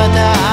what I